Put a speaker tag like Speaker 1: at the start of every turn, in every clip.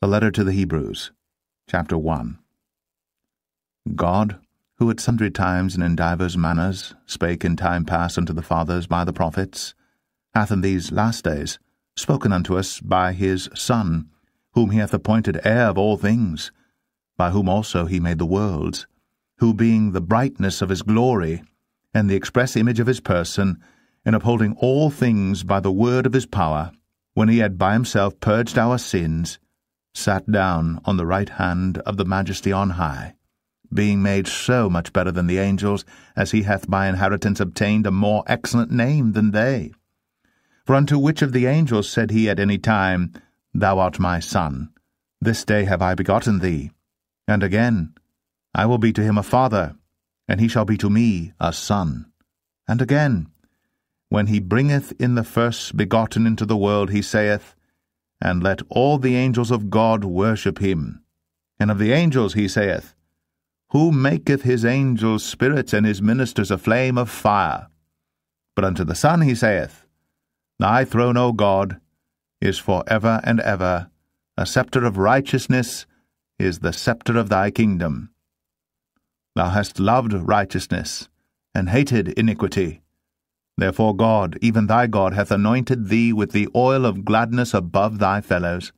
Speaker 1: The Letter to the Hebrews, Chapter 1 God, who at sundry times and in divers manners spake in time past unto the fathers by the prophets, hath in these last days spoken unto us by his Son, whom he hath appointed heir of all things, by whom also he made the worlds, who being the brightness of his glory, and the express image of his person, and upholding all things by the word of his power, when he had by himself purged our sins, sat down on the right hand of the Majesty on high, being made so much better than the angels, as he hath by inheritance obtained a more excellent name than they. For unto which of the angels said he at any time, Thou art my son, this day have I begotten thee? And again, I will be to him a father, and he shall be to me a son. And again, when he bringeth in the first begotten into the world, he saith, and let all the angels of God worship him. And of the angels he saith, Who maketh his angels spirits and his ministers a flame of fire? But unto the Son he saith, Thy throne, O God, is for ever and ever. A sceptre of righteousness is the sceptre of thy kingdom. Thou hast loved righteousness, and hated iniquity. Therefore God, even thy God, hath anointed thee with the oil of gladness above thy fellows.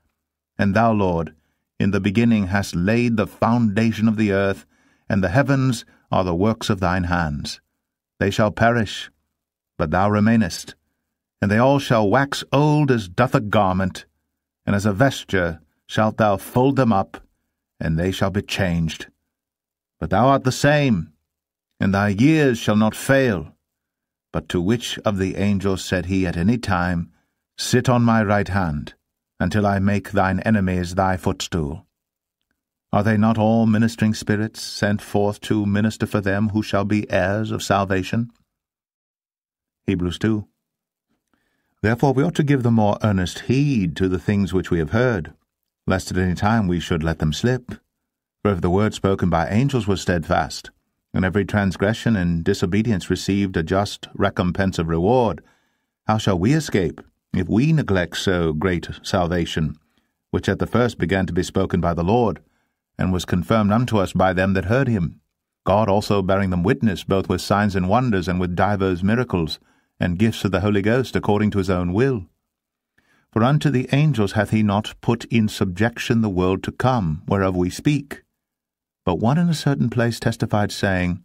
Speaker 1: And thou, Lord, in the beginning hast laid the foundation of the earth, and the heavens are the works of thine hands. They shall perish, but thou remainest, and they all shall wax old as doth a garment, and as a vesture shalt thou fold them up, and they shall be changed. But thou art the same, and thy years shall not fail. But to which of the angels said he at any time, Sit on my right hand, until I make thine enemies thy footstool? Are they not all ministering spirits sent forth to minister for them who shall be heirs of salvation? Hebrews 2. Therefore we ought to give the more earnest heed to the things which we have heard, lest at any time we should let them slip. For if the word spoken by angels was steadfast, and every transgression and disobedience received a just recompense of reward, how shall we escape if we neglect so great salvation, which at the first began to be spoken by the Lord, and was confirmed unto us by them that heard him? God also bearing them witness both with signs and wonders, and with divers miracles, and gifts of the Holy Ghost according to his own will. For unto the angels hath he not put in subjection the world to come, whereof we speak. But one in a certain place testified, saying,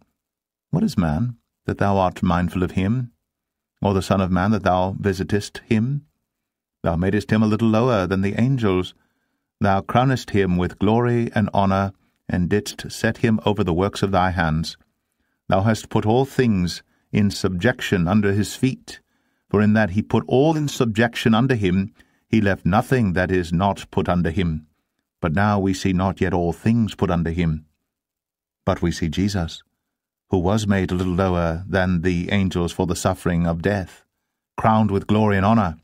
Speaker 1: What is man, that thou art mindful of him? Or the Son of Man, that thou visitest him? Thou madest him a little lower than the angels. Thou crownest him with glory and honour, and didst set him over the works of thy hands. Thou hast put all things in subjection under his feet. For in that he put all in subjection under him, he left nothing that is not put under him. But now we see not yet all things put under him. But we see Jesus, who was made a little lower than the angels for the suffering of death, crowned with glory and honour,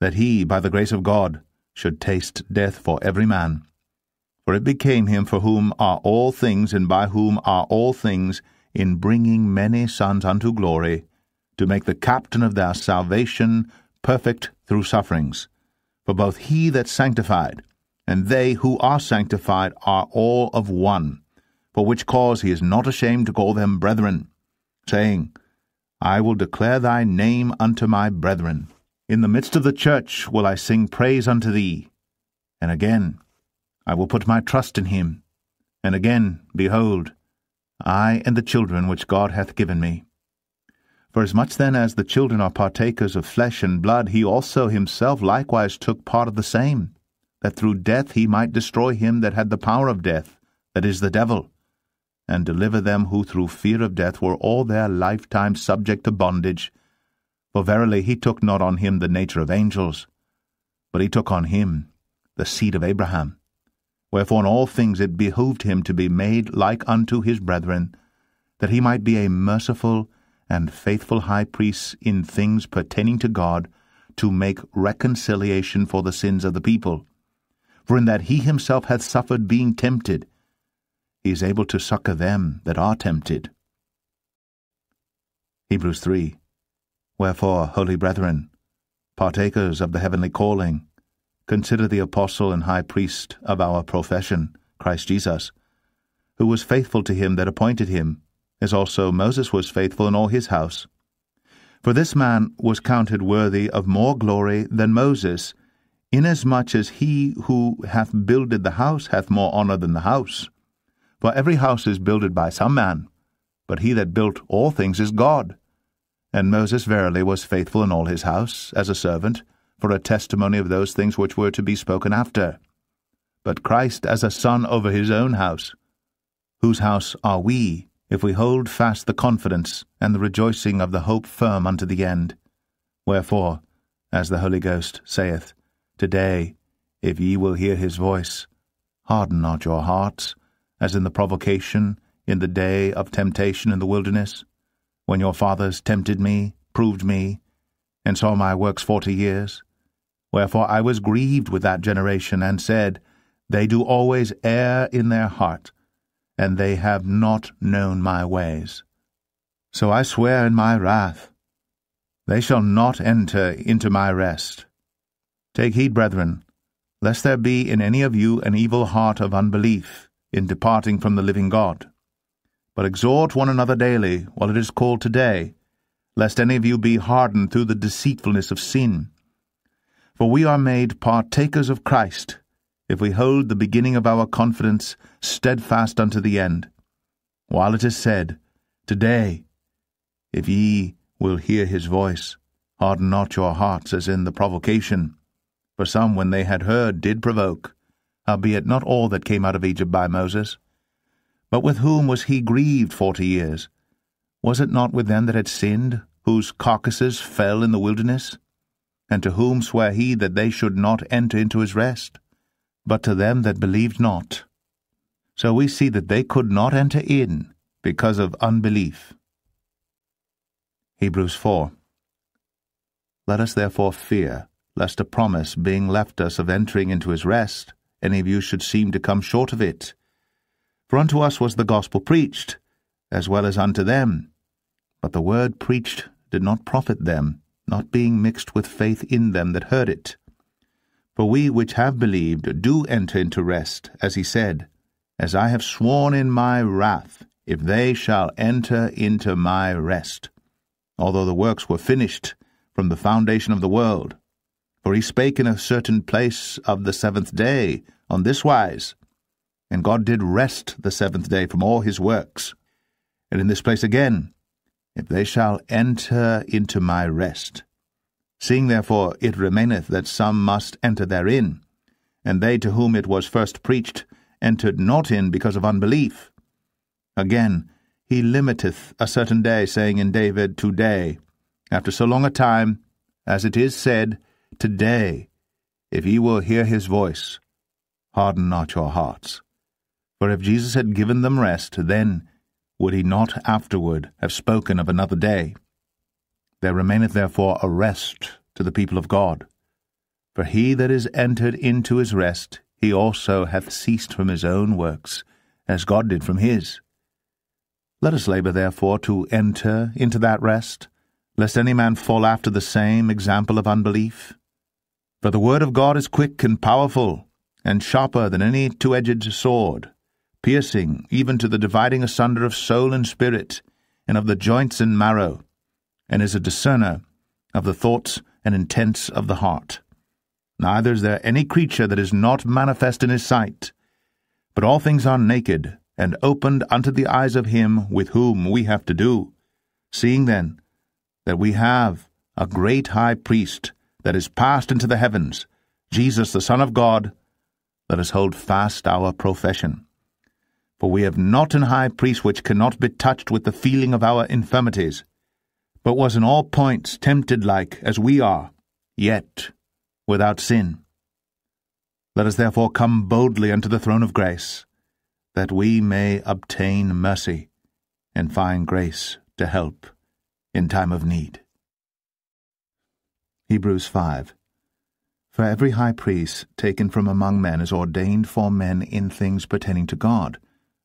Speaker 1: that he, by the grace of God, should taste death for every man. For it became him for whom are all things, and by whom are all things, in bringing many sons unto glory, to make the captain of their salvation perfect through sufferings. For both he that sanctified and they who are sanctified are all of one, for which cause he is not ashamed to call them brethren, saying, I will declare thy name unto my brethren. In the midst of the church will I sing praise unto thee. And again, I will put my trust in him. And again, behold, I and the children which God hath given me. For as much then as the children are partakers of flesh and blood, he also himself likewise took part of the same that through death he might destroy him that had the power of death, that is, the devil, and deliver them who through fear of death were all their lifetime subject to bondage. For verily he took not on him the nature of angels, but he took on him the seed of Abraham. Wherefore in all things it behoved him to be made like unto his brethren, that he might be a merciful and faithful high priest in things pertaining to God, to make reconciliation for the sins of the people for in that he himself hath suffered being tempted, he is able to succor them that are tempted. Hebrews 3 Wherefore, holy brethren, partakers of the heavenly calling, consider the apostle and high priest of our profession, Christ Jesus, who was faithful to him that appointed him, as also Moses was faithful in all his house. For this man was counted worthy of more glory than Moses, inasmuch as he who hath builded the house hath more honour than the house. For every house is builded by some man, but he that built all things is God. And Moses verily was faithful in all his house, as a servant, for a testimony of those things which were to be spoken after. But Christ as a son over his own house, whose house are we, if we hold fast the confidence and the rejoicing of the hope firm unto the end. Wherefore, as the Holy Ghost saith, Today, if ye will hear his voice, harden not your hearts, as in the provocation, in the day of temptation in the wilderness, when your fathers tempted me, proved me, and saw my works forty years. Wherefore I was grieved with that generation, and said, They do always err in their heart, and they have not known my ways. So I swear in my wrath, They shall not enter into my rest. Take heed, brethren, lest there be in any of you an evil heart of unbelief in departing from the living God. But exhort one another daily, while it is called today, lest any of you be hardened through the deceitfulness of sin. For we are made partakers of Christ, if we hold the beginning of our confidence steadfast unto the end. While it is said, Today, if ye will hear his voice, harden not your hearts as in the provocation. For some, when they had heard, did provoke, howbeit not all that came out of Egypt by Moses. But with whom was he grieved forty years? Was it not with them that had sinned, whose carcasses fell in the wilderness? And to whom sware he that they should not enter into his rest? but to them that believed not. So we see that they could not enter in because of unbelief. Hebrews 4 Let us therefore fear, lest a promise being left us of entering into his rest, any of you should seem to come short of it. For unto us was the gospel preached, as well as unto them. But the word preached did not profit them, not being mixed with faith in them that heard it. For we which have believed do enter into rest, as he said, As I have sworn in my wrath, if they shall enter into my rest. Although the works were finished from the foundation of the world. For he spake in a certain place of the seventh day, on this wise, And God did rest the seventh day from all his works. And in this place again, If they shall enter into my rest. Seeing therefore it remaineth that some must enter therein, and they to whom it was first preached entered not in because of unbelief. Again, he limiteth a certain day, saying in David, Today, after so long a time, as it is said, Today, if ye will hear his voice, harden not your hearts. For if Jesus had given them rest, then would he not afterward have spoken of another day? There remaineth therefore a rest to the people of God. For he that is entered into his rest, he also hath ceased from his own works, as God did from his. Let us labour therefore to enter into that rest, lest any man fall after the same example of unbelief. For the word of God is quick and powerful, and sharper than any two edged sword, piercing even to the dividing asunder of soul and spirit, and of the joints and marrow and is a discerner of the thoughts and intents of the heart. Neither is there any creature that is not manifest in his sight, but all things are naked and opened unto the eyes of him with whom we have to do. Seeing then that we have a great high priest that is passed into the heavens, Jesus the Son of God, let us hold fast our profession. For we have not an high priest which cannot be touched with the feeling of our infirmities, but was in all points tempted like as we are, yet without sin. Let us therefore come boldly unto the throne of grace, that we may obtain mercy and find grace to help in time of need. Hebrews 5 For every high priest taken from among men is ordained for men in things pertaining to God,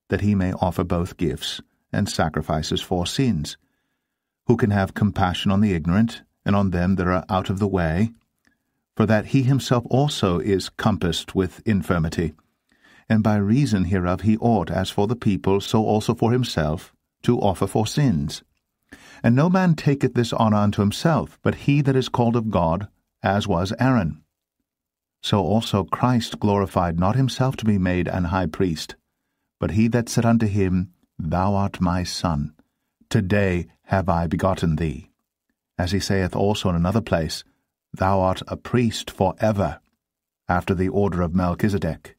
Speaker 1: that he may offer both gifts and sacrifices for sins who can have compassion on the ignorant and on them that are out of the way. for that he himself also is compassed with infirmity. And by reason hereof he ought, as for the people, so also for himself, to offer for sins. And no man taketh this honour unto himself, but he that is called of God, as was Aaron. So also Christ glorified not himself to be made an high priest, but he that said unto him, Thou art my Son, today have I begotten thee. As he saith also in another place, Thou art a priest for ever, after the order of Melchizedek,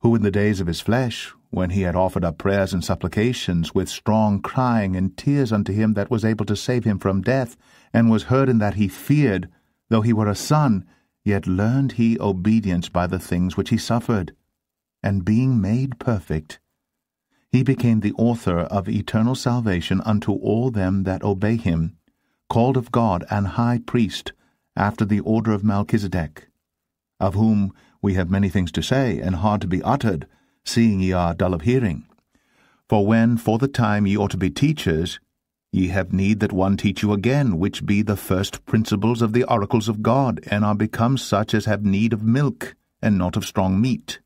Speaker 1: who in the days of his flesh, when he had offered up prayers and supplications with strong crying and tears unto him that was able to save him from death, and was heard in that he feared, though he were a son, yet learned he obedience by the things which he suffered. And being made perfect, he became the author of eternal salvation unto all them that obey him, called of God an high priest, after the order of Melchizedek, of whom we have many things to say, and hard to be uttered, seeing ye are dull of hearing. For when for the time ye ought to be teachers, ye have need that one teach you again, which be the first principles of the oracles of God, and are become such as have need of milk, and not of strong meat.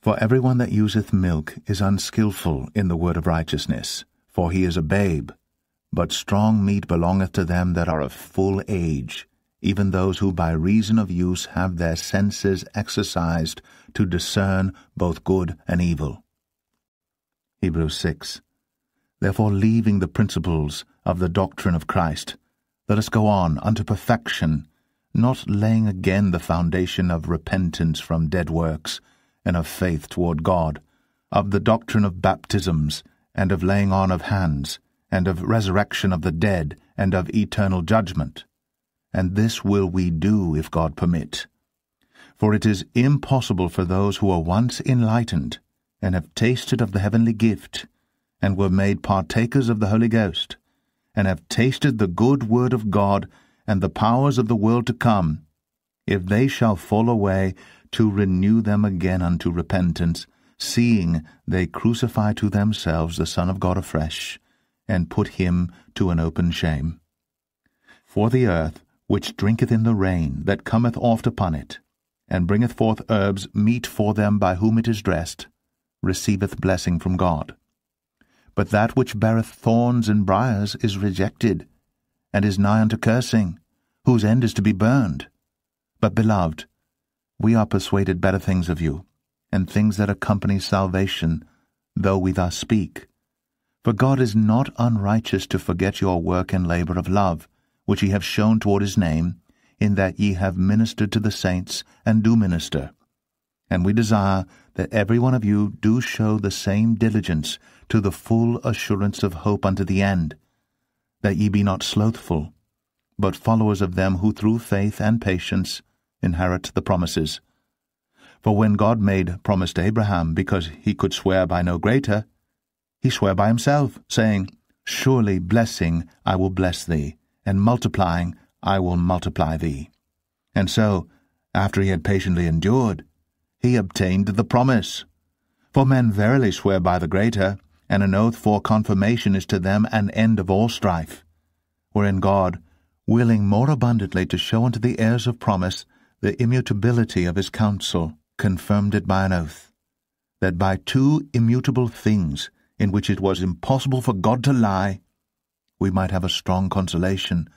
Speaker 1: For every one that useth milk is unskilful in the word of righteousness, for he is a babe. But strong meat belongeth to them that are of full age, even those who by reason of use have their senses exercised to discern both good and evil. Hebrews 6. Therefore, leaving the principles of the doctrine of Christ, let us go on unto perfection, not laying again the foundation of repentance from dead works, and of faith toward God, of the doctrine of baptisms, and of laying on of hands, and of resurrection of the dead, and of eternal judgment and this will we do if God permit. For it is impossible for those who are once enlightened, and have tasted of the heavenly gift, and were made partakers of the Holy Ghost, and have tasted the good word of God and the powers of the world to come, if they shall fall away, to renew them again unto repentance, seeing they crucify to themselves the Son of God afresh, and put him to an open shame. For the earth which drinketh in the rain that cometh oft upon it, and bringeth forth herbs meet for them by whom it is dressed, receiveth blessing from God. But that which beareth thorns and briers is rejected, and is nigh unto cursing, whose end is to be burned. But, beloved, we are persuaded better things of you, and things that accompany salvation, though we thus speak. For God is not unrighteous to forget your work and labour of love, which ye have shown toward his name, in that ye have ministered to the saints, and do minister. And we desire that every one of you do show the same diligence to the full assurance of hope unto the end, that ye be not slothful, but followers of them who through faith and patience inherit the promises. For when God made promise to Abraham, because he could swear by no greater, he sware by himself, saying, Surely blessing I will bless thee, and multiplying, I will multiply thee. And so, after he had patiently endured, he obtained the promise. For men verily swear by the greater, and an oath for confirmation is to them an end of all strife. Wherein God, willing more abundantly to show unto the heirs of promise the immutability of his counsel, confirmed it by an oath, that by two immutable things, in which it was impossible for God to lie, we might have a strong consolation,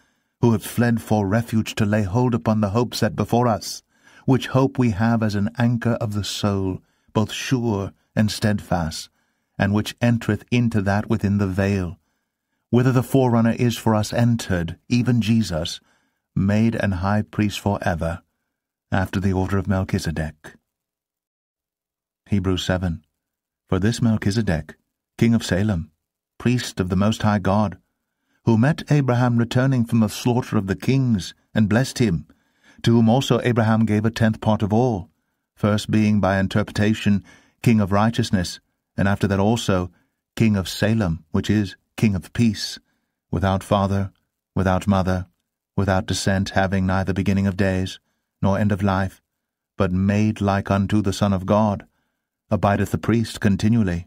Speaker 1: who have fled for refuge to lay hold upon the hope set before us, which hope we have as an anchor of the soul, both sure and steadfast, and which entereth into that within the veil, whither the forerunner is for us entered, even Jesus, made an high priest for ever, after the order of Melchizedek. Hebrews 7 For this Melchizedek, king of Salem, priest of the Most High God, who met Abraham returning from the slaughter of the kings, and blessed him, to whom also Abraham gave a tenth part of all, first being by interpretation king of righteousness, and after that also king of Salem, which is king of peace, without father, without mother, without descent, having neither beginning of days, nor end of life, but made like unto the Son of God, abideth the priest continually.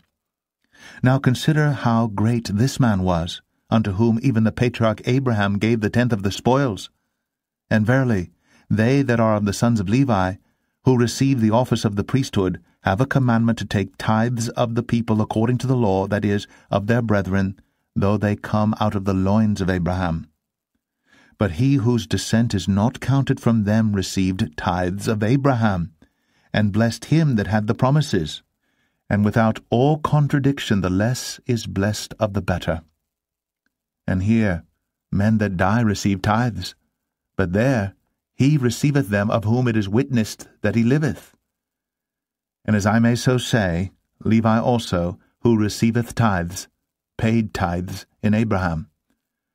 Speaker 1: Now consider how great this man was, unto whom even the patriarch Abraham gave the tenth of the spoils. And verily, they that are of the sons of Levi, who receive the office of the priesthood, have a commandment to take tithes of the people according to the law, that is, of their brethren, though they come out of the loins of Abraham. But he whose descent is not counted from them received tithes of Abraham, and blessed him that had the promises. And without all contradiction the less is blessed of the better. And here men that die receive tithes, but there he receiveth them of whom it is witnessed that he liveth. And as I may so say, Levi also, who receiveth tithes, paid tithes in Abraham.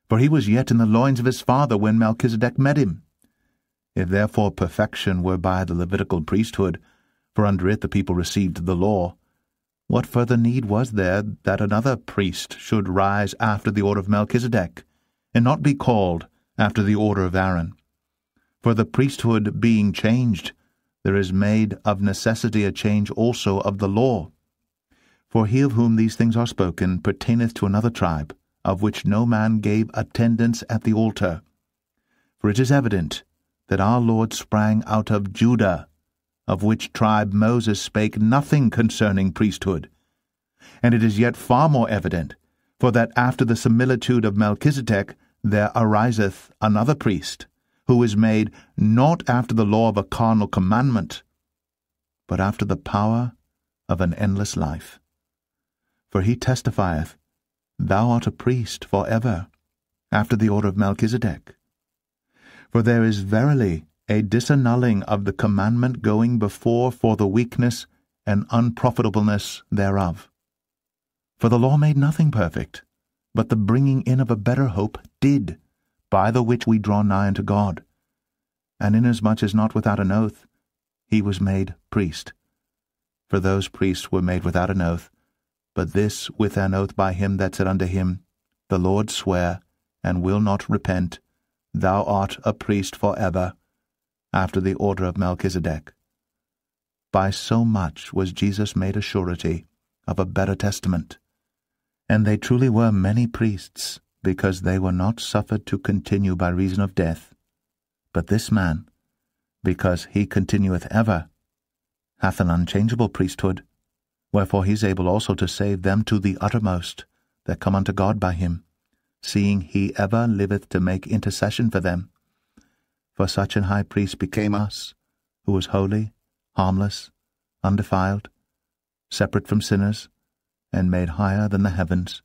Speaker 1: For he was yet in the loins of his father when Melchizedek met him. If therefore perfection were by the Levitical priesthood, for under it the people received the law, what further need was there that another priest should rise after the order of Melchizedek, and not be called after the order of Aaron? For the priesthood being changed, there is made of necessity a change also of the law. For he of whom these things are spoken pertaineth to another tribe, of which no man gave attendance at the altar. For it is evident that our Lord sprang out of Judah, of which tribe Moses spake nothing concerning priesthood. And it is yet far more evident, for that after the similitude of Melchizedek there ariseth another priest, who is made not after the law of a carnal commandment, but after the power of an endless life. For he testifieth, Thou art a priest for ever, after the order of Melchizedek. For there is verily a disannulling of the commandment going before for the weakness and unprofitableness thereof. For the law made nothing perfect, but the bringing in of a better hope did, by the which we draw nigh unto God. And inasmuch as not without an oath, he was made priest. For those priests were made without an oath, but this with an oath by him that said unto him, The Lord swear, and will not repent, Thou art a priest for ever, after the order of Melchizedek. By so much was Jesus made a surety of a better testament. And they truly were many priests, because they were not suffered to continue by reason of death. But this man, because he continueth ever, hath an unchangeable priesthood, wherefore he is able also to save them to the uttermost that come unto God by him, seeing he ever liveth to make intercession for them. For such an high priest became us, who was holy, harmless, undefiled, separate from sinners, and made higher than the heavens,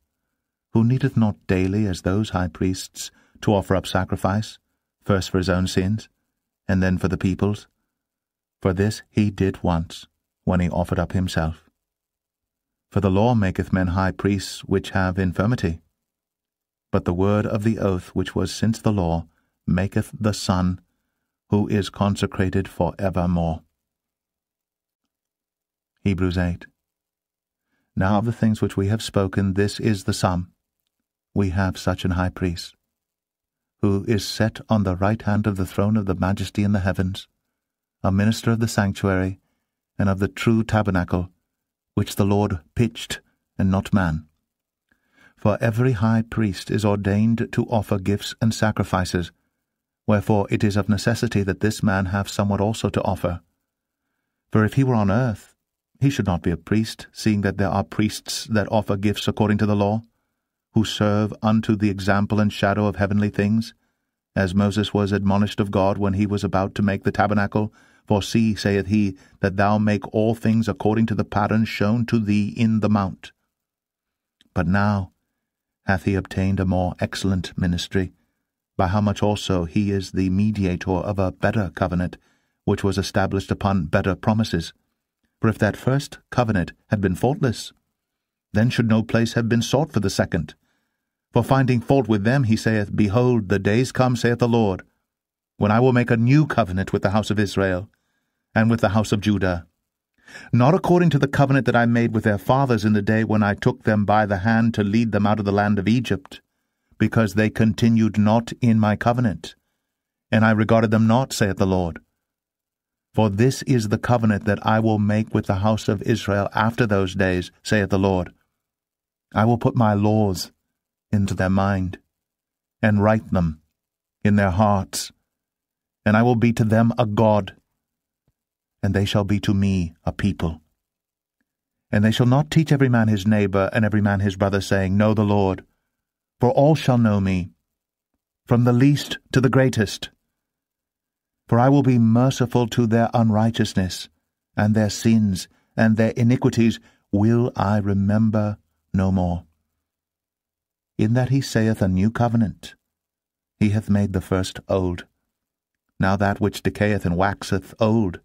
Speaker 1: who needeth not daily, as those high priests, to offer up sacrifice, first for his own sins, and then for the people's. For this he did once, when he offered up himself. For the law maketh men high priests which have infirmity. But the word of the oath which was since the law maketh the Son, who is consecrated for evermore. Hebrews 8 Now of the things which we have spoken, this is the sum. We have such an high priest, who is set on the right hand of the throne of the majesty in the heavens, a minister of the sanctuary, and of the true tabernacle, which the Lord pitched, and not man. For every high priest is ordained to offer gifts and sacrifices, wherefore it is of necessity that this man have somewhat also to offer. For if he were on earth, he should not be a priest, seeing that there are priests that offer gifts according to the law, who serve unto the example and shadow of heavenly things, as Moses was admonished of God when he was about to make the tabernacle, for see, saith he, that thou make all things according to the pattern shown to thee in the mount. But now hath he obtained a more excellent ministry, by how much also he is the mediator of a better covenant, which was established upon better promises. For if that first covenant had been faultless, then should no place have been sought for the second. For finding fault with them, he saith, Behold, the days come, saith the Lord, when I will make a new covenant with the house of Israel, and with the house of Judah. Not according to the covenant that I made with their fathers in the day when I took them by the hand to lead them out of the land of Egypt, because they continued not in my covenant, and I regarded them not, saith the Lord. For this is the covenant that I will make with the house of Israel after those days, saith the Lord. I will put my laws into their mind, and write them in their hearts, and I will be to them a God, and they shall be to me a people. And they shall not teach every man his neighbor and every man his brother, saying, Know the Lord, for all shall know me, from the least to the greatest. For I will be merciful to their unrighteousness, and their sins and their iniquities will I remember no more. In that he saith a new covenant, he hath made the first old. Now that which decayeth and waxeth old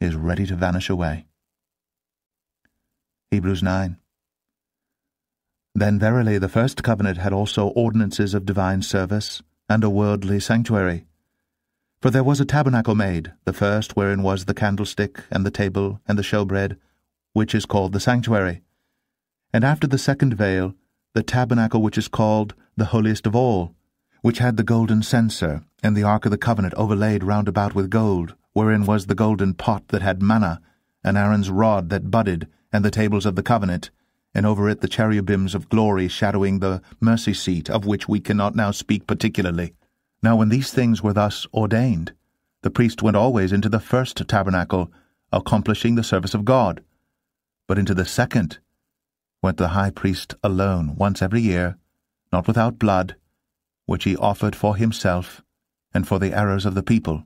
Speaker 1: is ready to vanish away. Hebrews 9 Then verily the first covenant had also ordinances of divine service, and a worldly sanctuary. For there was a tabernacle made, the first wherein was the candlestick, and the table, and the showbread, which is called the sanctuary. And after the second veil, the tabernacle which is called the holiest of all, which had the golden censer, and the ark of the covenant overlaid round about with gold, wherein was the golden pot that had manna, and Aaron's rod that budded, and the tables of the covenant, and over it the cherubims of glory shadowing the mercy seat, of which we cannot now speak particularly. Now when these things were thus ordained, the priest went always into the first tabernacle, accomplishing the service of God. But into the second went the high priest alone once every year, not without blood, which he offered for himself and for the errors of the people.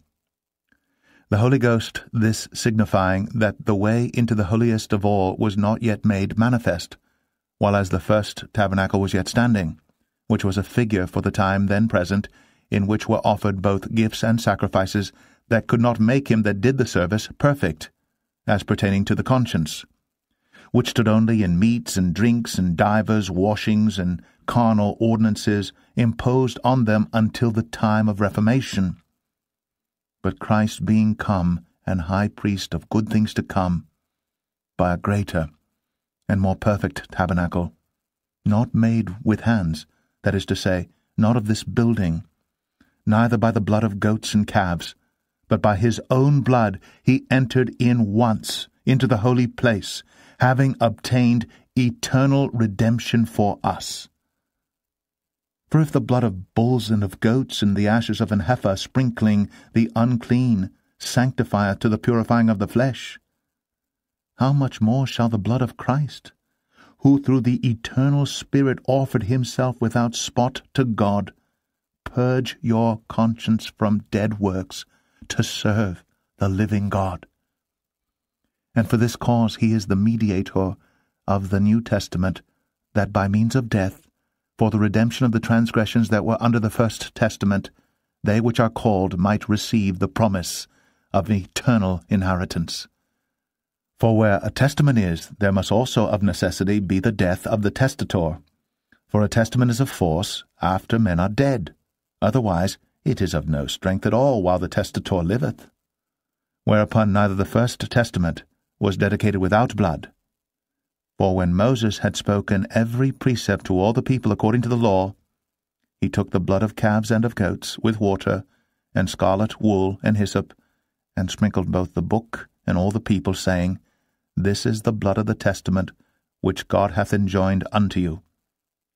Speaker 1: The Holy Ghost this signifying that the way into the holiest of all was not yet made manifest, while as the first tabernacle was yet standing, which was a figure for the time then present, in which were offered both gifts and sacrifices that could not make him that did the service perfect, as pertaining to the conscience, which stood only in meats and drinks and divers washings and carnal ordinances imposed on them until the time of Reformation. But Christ being come and high priest of good things to come, by a greater and more perfect tabernacle, not made with hands, that is to say, not of this building, neither by the blood of goats and calves, but by his own blood he entered in once into the holy place, having obtained eternal redemption for us. For if the blood of bulls and of goats and the ashes of an heifer sprinkling the unclean sanctifieth to the purifying of the flesh, how much more shall the blood of Christ, who through the eternal Spirit offered himself without spot to God, purge your conscience from dead works to serve the living God? and for this cause he is the mediator of the New Testament, that by means of death, for the redemption of the transgressions that were under the first testament, they which are called might receive the promise of eternal inheritance. For where a testament is, there must also of necessity be the death of the testator. For a testament is of force after men are dead. Otherwise it is of no strength at all while the testator liveth. Whereupon neither the first testament was dedicated without blood. For when Moses had spoken every precept to all the people according to the law, he took the blood of calves and of goats, with water, and scarlet wool, and hyssop, and sprinkled both the book and all the people, saying, This is the blood of the testament which God hath enjoined unto you.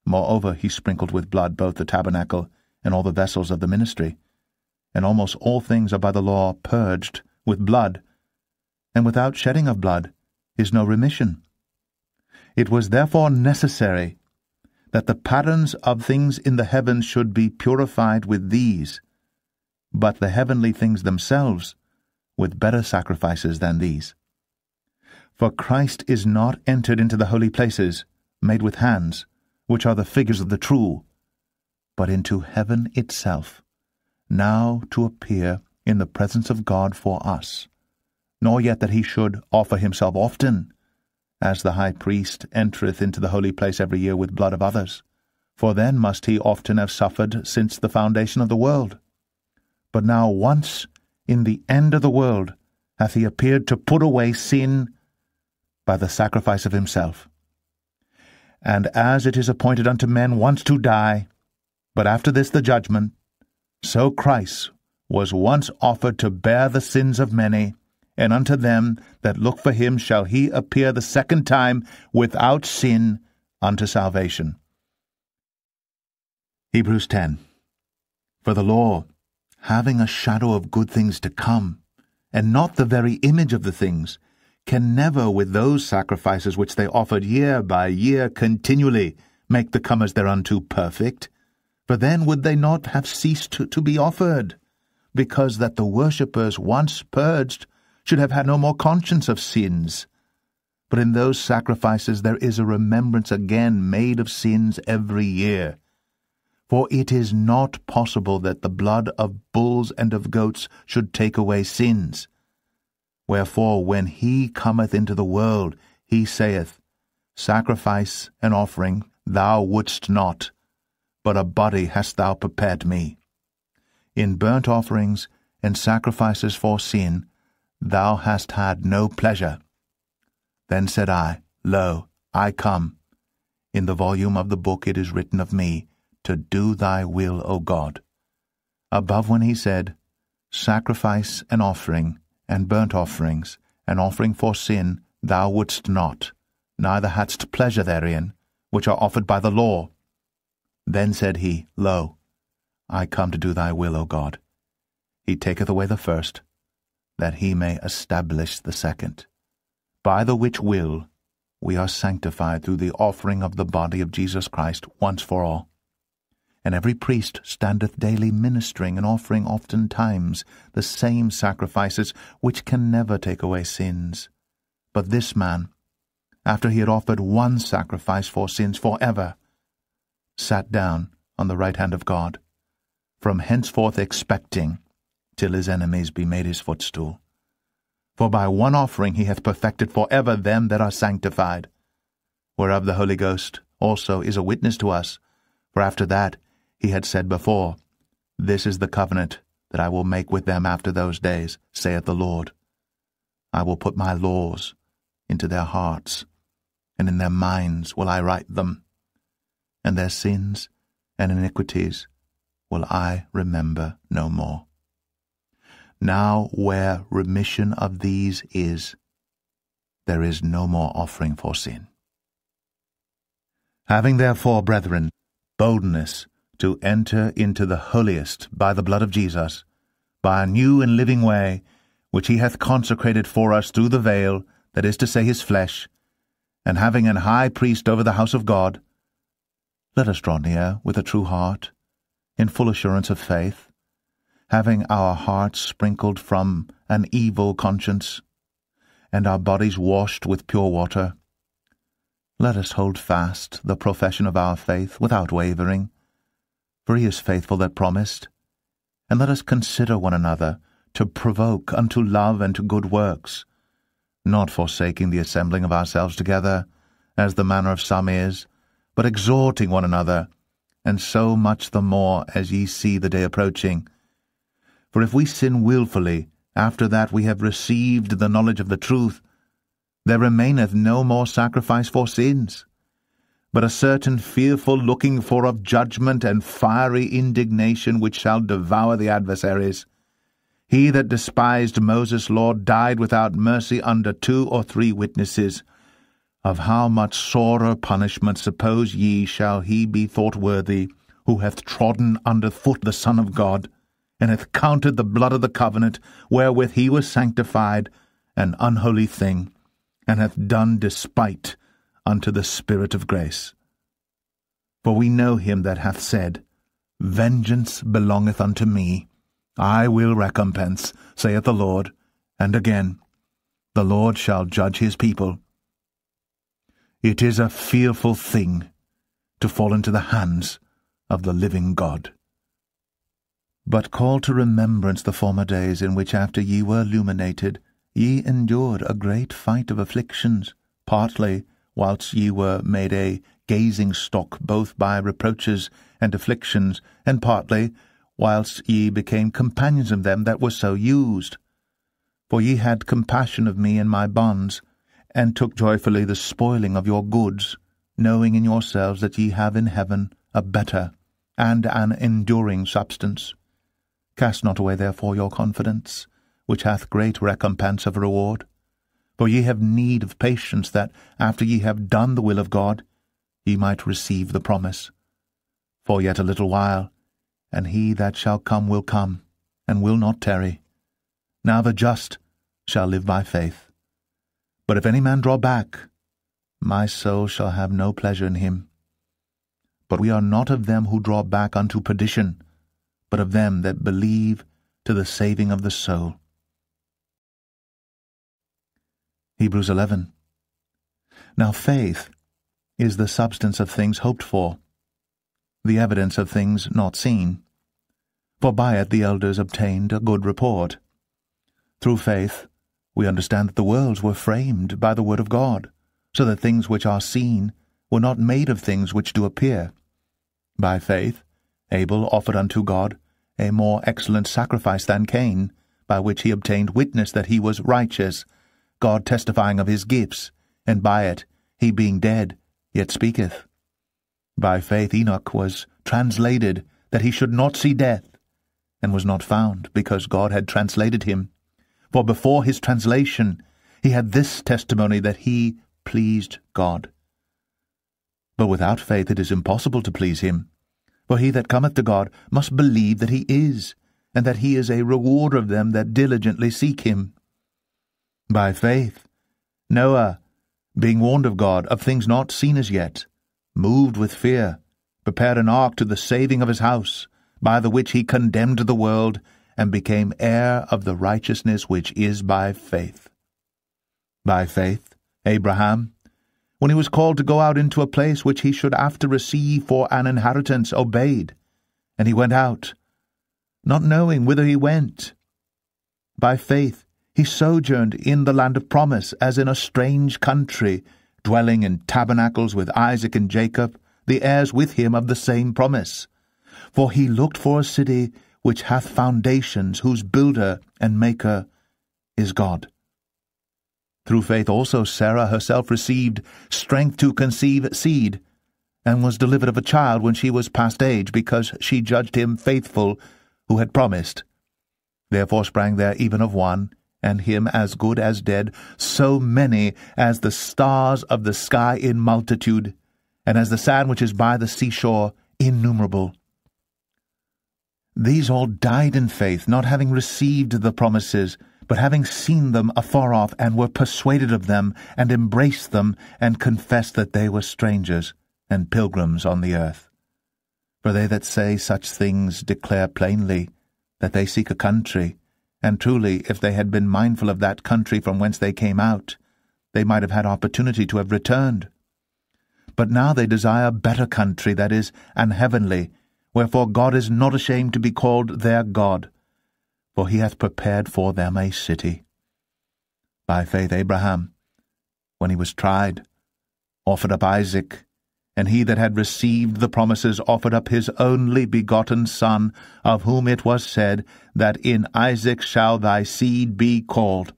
Speaker 1: Moreover, he sprinkled with blood both the tabernacle and all the vessels of the ministry. And almost all things are by the law purged with blood, and without shedding of blood is no remission. It was therefore necessary that the patterns of things in the heavens should be purified with these, but the heavenly things themselves with better sacrifices than these. For Christ is not entered into the holy places, made with hands, which are the figures of the true, but into heaven itself, now to appear in the presence of God for us nor yet that he should offer himself often, as the high priest entereth into the holy place every year with blood of others. For then must he often have suffered since the foundation of the world. But now once in the end of the world hath he appeared to put away sin by the sacrifice of himself. And as it is appointed unto men once to die, but after this the judgment, so Christ was once offered to bear the sins of many, and unto them that look for him shall he appear the second time without sin unto salvation. Hebrews 10 For the law, having a shadow of good things to come, and not the very image of the things, can never with those sacrifices which they offered year by year continually make the comers thereunto perfect, for then would they not have ceased to, to be offered, because that the worshippers once purged should have had no more conscience of sins. But in those sacrifices there is a remembrance again made of sins every year. For it is not possible that the blood of bulls and of goats should take away sins. Wherefore, when he cometh into the world, he saith, Sacrifice and offering thou wouldst not, but a body hast thou prepared me. In burnt offerings and sacrifices for sin thou hast had no pleasure. Then said I, Lo, I come. In the volume of the book it is written of me, to do thy will, O God. Above when he said, Sacrifice and offering, and burnt offerings, and offering for sin, thou wouldst not, neither hadst pleasure therein, which are offered by the law. Then said he, Lo, I come to do thy will, O God. He taketh away the first, that he may establish the second. By the which will we are sanctified through the offering of the body of Jesus Christ once for all. And every priest standeth daily ministering and offering oftentimes the same sacrifices which can never take away sins. But this man, after he had offered one sacrifice for sins for ever, sat down on the right hand of God, from henceforth expecting till his enemies be made his footstool. For by one offering he hath perfected for ever them that are sanctified, whereof the Holy Ghost also is a witness to us, for after that he had said before, This is the covenant that I will make with them after those days, saith the Lord. I will put my laws into their hearts, and in their minds will I write them, and their sins and iniquities will I remember no more. Now where remission of these is, there is no more offering for sin. Having therefore, brethren, boldness to enter into the holiest by the blood of Jesus, by a new and living way, which he hath consecrated for us through the veil, that is to say, his flesh, and having an high priest over the house of God, let us draw near with a true heart, in full assurance of faith, having our hearts sprinkled from an evil conscience, and our bodies washed with pure water. Let us hold fast the profession of our faith without wavering, for he is faithful that promised. And let us consider one another to provoke unto love and to good works, not forsaking the assembling of ourselves together, as the manner of some is, but exhorting one another, and so much the more as ye see the day approaching. For if we sin wilfully, after that we have received the knowledge of the truth, there remaineth no more sacrifice for sins, but a certain fearful looking for of judgment and fiery indignation which shall devour the adversaries. He that despised Moses' law died without mercy under two or three witnesses. Of how much sorer punishment suppose ye shall he be thought worthy, who hath trodden under foot the Son of God, and hath counted the blood of the covenant wherewith he was sanctified an unholy thing, and hath done despite unto the Spirit of grace. For we know him that hath said, Vengeance belongeth unto me, I will recompense, saith the Lord. And again, The Lord shall judge his people. It is a fearful thing to fall into the hands of the living God. But call to remembrance the former days in which after ye were illuminated, ye endured a great fight of afflictions, partly whilst ye were made a gazing stock both by reproaches and afflictions, and partly whilst ye became companions of them that were so used. For ye had compassion of me in my bonds, and took joyfully the spoiling of your goods, knowing in yourselves that ye have in heaven a better and an enduring substance. Cast not away therefore your confidence, which hath great recompense of reward. For ye have need of patience, that, after ye have done the will of God, ye might receive the promise. For yet a little while, and he that shall come will come, and will not tarry. Now the just shall live by faith. But if any man draw back, my soul shall have no pleasure in him. But we are not of them who draw back unto perdition, but of them that believe to the saving of the soul. Hebrews 11. Now faith is the substance of things hoped for, the evidence of things not seen. For by it the elders obtained a good report. Through faith we understand that the worlds were framed by the word of God, so that things which are seen were not made of things which do appear. By faith Abel offered unto God a more excellent sacrifice than Cain, by which he obtained witness that he was righteous, God testifying of his gifts, and by it he being dead yet speaketh. By faith Enoch was translated that he should not see death, and was not found, because God had translated him. For before his translation he had this testimony that he pleased God. But without faith it is impossible to please him. For he that cometh to God must believe that he is, and that he is a rewarder of them that diligently seek him. By faith Noah, being warned of God of things not seen as yet, moved with fear, prepared an ark to the saving of his house, by the which he condemned the world, and became heir of the righteousness which is by faith. By faith, Abraham, when he was called to go out into a place which he should after receive for an inheritance, obeyed, and he went out, not knowing whither he went. By faith, he sojourned in the land of promise, as in a strange country, dwelling in tabernacles with Isaac and Jacob, the heirs with him of the same promise. For he looked for a city which hath foundations, whose builder and maker is God. Through faith also Sarah herself received strength to conceive seed, and was delivered of a child when she was past age, because she judged him faithful who had promised. Therefore sprang there even of one, and him as good as dead, so many as the stars of the sky in multitude, and as the sand which is by the seashore innumerable. These all died in faith, not having received the promises, but having seen them afar off, and were persuaded of them, and embraced them, and confessed that they were strangers and pilgrims on the earth. For they that say such things declare plainly that they seek a country, and truly, if they had been mindful of that country from whence they came out, they might have had opportunity to have returned. But now they desire better country, that is, an heavenly, wherefore God is not ashamed to be called their God, for he hath prepared for them a city. By faith Abraham, when he was tried, offered up Isaac, and he that had received the promises offered up his only begotten Son, of whom it was said, That in Isaac shall thy seed be called,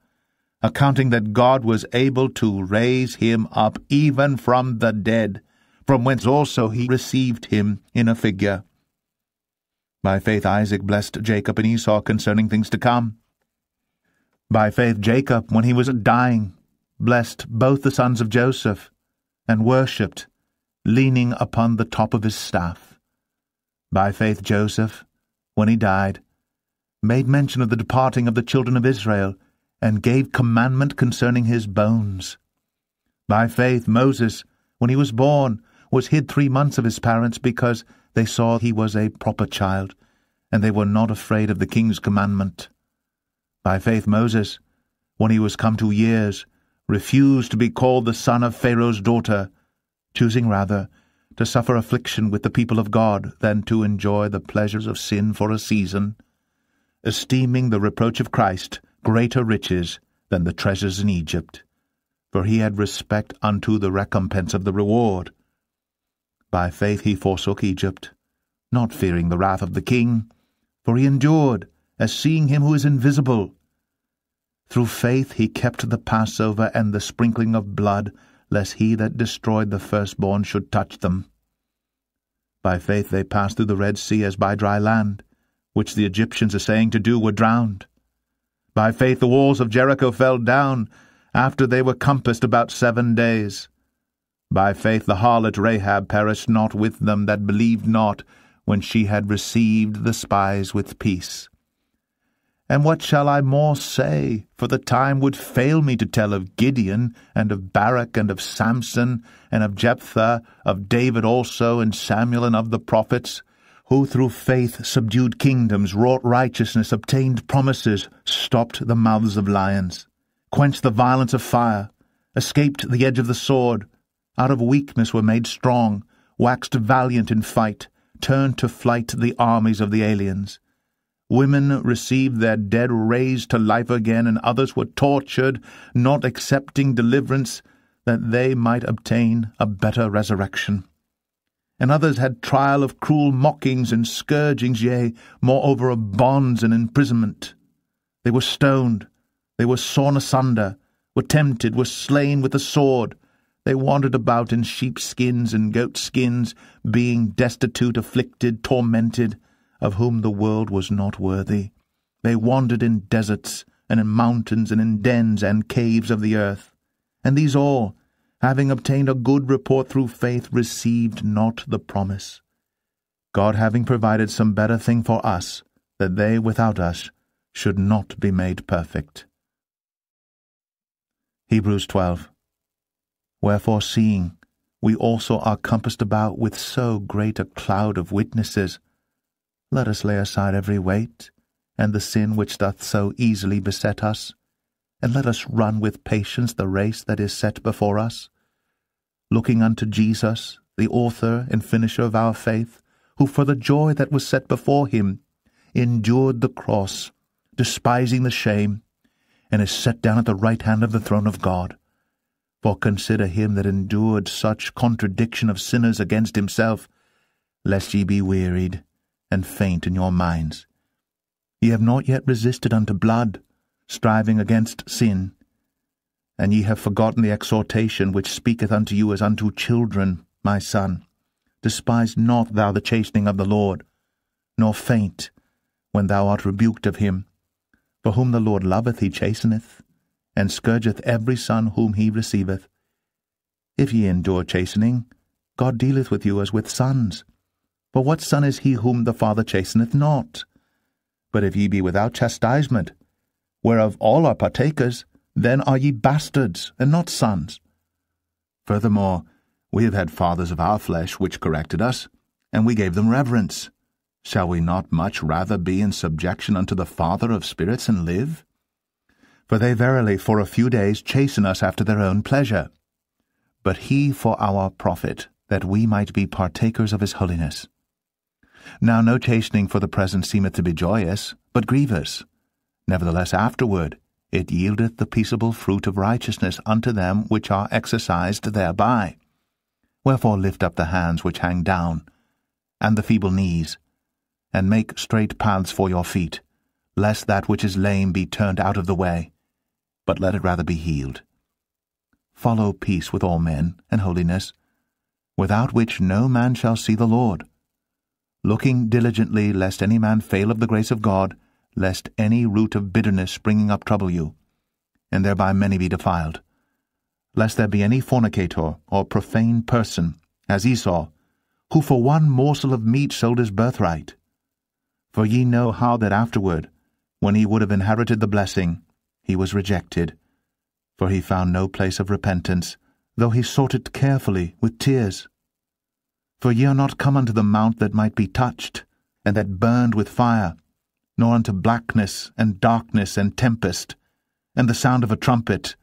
Speaker 1: accounting that God was able to raise him up even from the dead, from whence also he received him in a figure. By faith Isaac blessed Jacob and Esau concerning things to come. By faith Jacob, when he was dying, blessed both the sons of Joseph, and worshipped, leaning upon the top of his staff. By faith Joseph, when he died, made mention of the departing of the children of Israel, and gave commandment concerning his bones. By faith Moses, when he was born, was hid three months of his parents, because they saw he was a proper child, and they were not afraid of the king's commandment. By faith Moses, when he was come to years, refused to be called the son of Pharaoh's daughter, choosing rather to suffer affliction with the people of God than to enjoy the pleasures of sin for a season, esteeming the reproach of Christ greater riches than the treasures in Egypt, for he had respect unto the recompense of the reward. By faith he forsook Egypt, not fearing the wrath of the king, for he endured, as seeing him who is invisible. Through faith he kept the Passover and the sprinkling of blood, lest he that destroyed the firstborn should touch them. By faith they passed through the Red Sea as by dry land, which the Egyptians assaying to do were drowned. By faith the walls of Jericho fell down, after they were compassed about seven days. By faith the harlot Rahab perished not with them that believed not, when she had received the spies with peace. And what shall I more say? For the time would fail me to tell of Gideon, and of Barak, and of Samson, and of Jephthah, of David also, and Samuel, and of the prophets, who through faith subdued kingdoms, wrought righteousness, obtained promises, stopped the mouths of lions, quenched the violence of fire, escaped the edge of the sword, out of weakness were made strong, waxed valiant in fight, turned to flight the armies of the aliens. Women received their dead raised to life again, and others were tortured, not accepting deliverance, that they might obtain a better resurrection and others had trial of cruel mockings and scourgings, yea, moreover of bonds and imprisonment. They were stoned, they were sawn asunder, were tempted, were slain with the sword. They wandered about in sheepskins and goatskins, being destitute, afflicted, tormented, of whom the world was not worthy. They wandered in deserts, and in mountains, and in dens and caves of the earth. And these all, having obtained a good report through faith, received not the promise. God having provided some better thing for us, that they without us should not be made perfect. Hebrews 12 Wherefore, seeing we also are compassed about with so great a cloud of witnesses, let us lay aside every weight, and the sin which doth so easily beset us, and let us run with patience the race that is set before us, looking unto Jesus, the author and finisher of our faith, who for the joy that was set before him endured the cross, despising the shame, and is set down at the right hand of the throne of God. For consider him that endured such contradiction of sinners against himself, lest ye be wearied and faint in your minds. Ye have not yet resisted unto blood, striving against sin. And ye have forgotten the exhortation which speaketh unto you as unto children, my son. Despise not thou the chastening of the Lord, nor faint when thou art rebuked of him. For whom the Lord loveth he chasteneth, and scourgeth every son whom he receiveth. If ye endure chastening, God dealeth with you as with sons. For what son is he whom the Father chasteneth not? But if ye be without chastisement, whereof all are partakers, then are ye bastards, and not sons. Furthermore, we have had fathers of our flesh which corrected us, and we gave them reverence. Shall we not much rather be in subjection unto the Father of spirits and live? For they verily for a few days chasten us after their own pleasure. But he for our profit, that we might be partakers of his holiness. Now no chastening for the present seemeth to be joyous, but grievous. Nevertheless afterward it yieldeth the peaceable fruit of righteousness unto them which are exercised thereby. Wherefore lift up the hands which hang down, and the feeble knees, and make straight paths for your feet, lest that which is lame be turned out of the way, but let it rather be healed. Follow peace with all men, and holiness, without which no man shall see the Lord. Looking diligently lest any man fail of the grace of God, lest any root of bitterness springing up trouble you, and thereby many be defiled. Lest there be any fornicator or profane person, as Esau, who for one morsel of meat sold his birthright. For ye know how that afterward, when he would have inherited the blessing, he was rejected, for he found no place of repentance, though he sought it carefully with tears. For ye are not come unto the mount that might be touched, and that burned with fire, nor unto blackness and darkness and tempest, and the sound of a trumpet,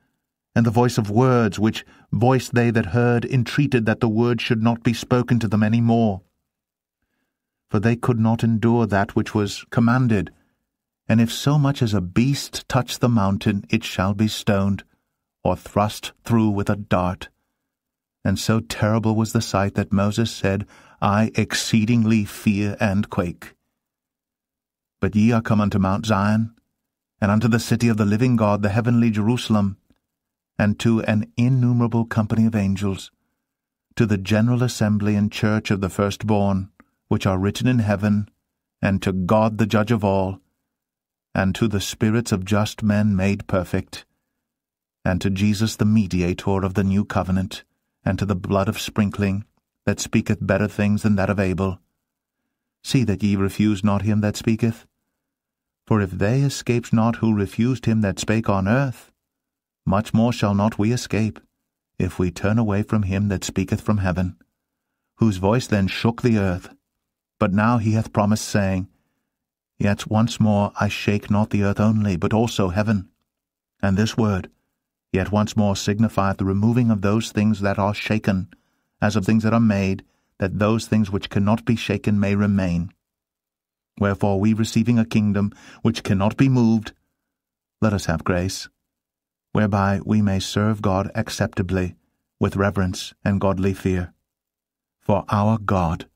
Speaker 1: and the voice of words, which voice they that heard entreated that the word should not be spoken to them any more. For they could not endure that which was commanded, and if so much as a beast touch the mountain, it shall be stoned, or thrust through with a dart. And so terrible was the sight that Moses said, I exceedingly fear and quake. But ye are come unto Mount Zion, and unto the city of the living God, the heavenly Jerusalem, and to an innumerable company of angels, to the general assembly and church of the firstborn, which are written in heaven, and to God the judge of all, and to the spirits of just men made perfect, and to Jesus the mediator of the new covenant, and to the blood of sprinkling, that speaketh better things than that of Abel. See that ye refuse not him that speaketh, For if they escaped not who refused him that spake on earth, much more shall not we escape, if we turn away from him that speaketh from heaven, whose voice then shook the earth. But now he hath promised, saying, Yet once more I shake not the earth only, but also heaven. And this word, yet once more signifieth the removing of those things that are shaken, as of things that are made, that those things which cannot be shaken may remain. Wherefore we receiving a kingdom which cannot be moved, let us have grace, whereby we may serve God acceptably, with reverence and godly fear. For our God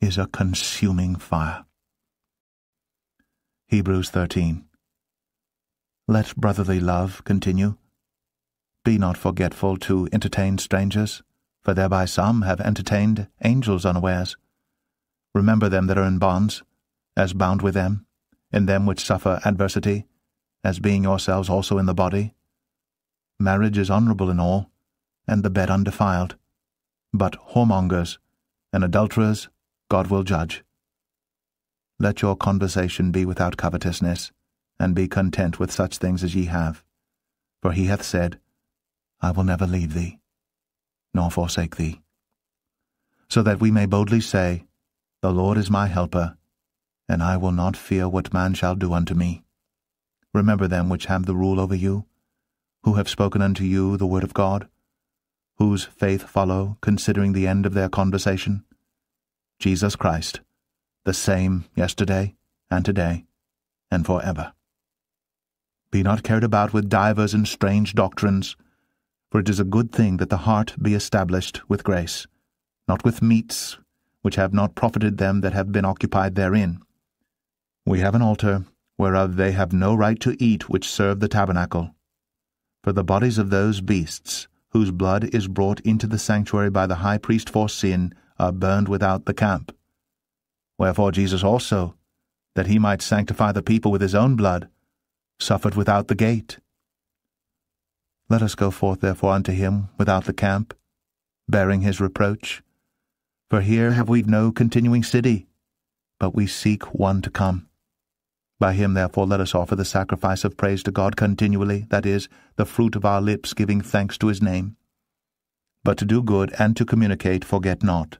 Speaker 1: is a consuming fire. Hebrews 13 Let brotherly love continue. Be not forgetful to entertain strangers, for thereby some have entertained angels unawares. Remember them that are in bonds, as bound with them, in them which suffer adversity, as being yourselves also in the body. Marriage is honourable in all, and the bed undefiled. But whoremongers and adulterers God will judge. Let your conversation be without covetousness, and be content with such things as ye have. For he hath said, I will never leave thee, nor forsake thee. So that we may boldly say, The Lord is my helper, and I will not fear what man shall do unto me. Remember them which have the rule over you, who have spoken unto you the word of God, whose faith follow, considering the end of their conversation. Jesus Christ, the same yesterday and today and for ever. Be not carried about with divers and strange doctrines, for it is a good thing that the heart be established with grace, not with meats, which have not profited them that have been occupied therein we have an altar, whereof they have no right to eat which serve the tabernacle. For the bodies of those beasts, whose blood is brought into the sanctuary by the high priest for sin, are burned without the camp. Wherefore Jesus also, that he might sanctify the people with his own blood, suffered without the gate. Let us go forth therefore unto him without the camp, bearing his reproach. For here have we no continuing city, but we seek one to come. By him therefore let us offer the sacrifice of praise to God continually, that is, the fruit of our lips giving thanks to his name. But to do good and to communicate forget not,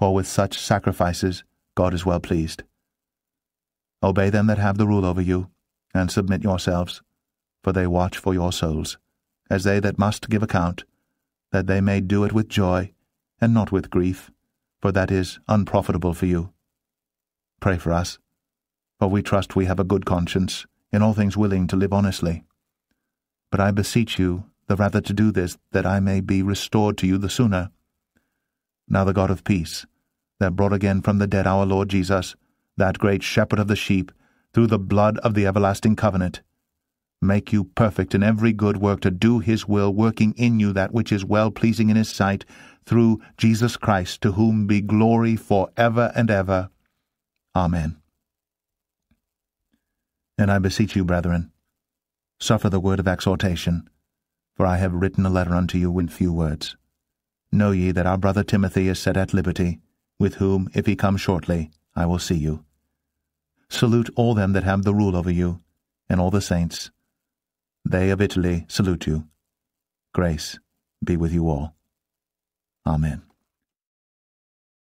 Speaker 1: for with such sacrifices God is well pleased. Obey them that have the rule over you, and submit yourselves, for they watch for your souls, as they that must give account, that they may do it with joy, and not with grief, for that is unprofitable for you. Pray for us for we trust we have a good conscience, in all things willing to live honestly. But I beseech you the rather to do this, that I may be restored to you the sooner. Now the God of peace, that brought again from the dead our Lord Jesus, that great shepherd of the sheep, through the blood of the everlasting covenant, make you perfect in every good work to do his will, working in you that which is well-pleasing in his sight, through Jesus Christ, to whom be glory for ever and ever. Amen. And I beseech you, brethren, suffer the word of exhortation, for I have written a letter unto you in few words. Know ye that our brother Timothy is set at liberty, with whom, if he come shortly, I will see you. Salute all them that have the rule over you, and all the saints. They of Italy salute you. Grace be with you all. Amen.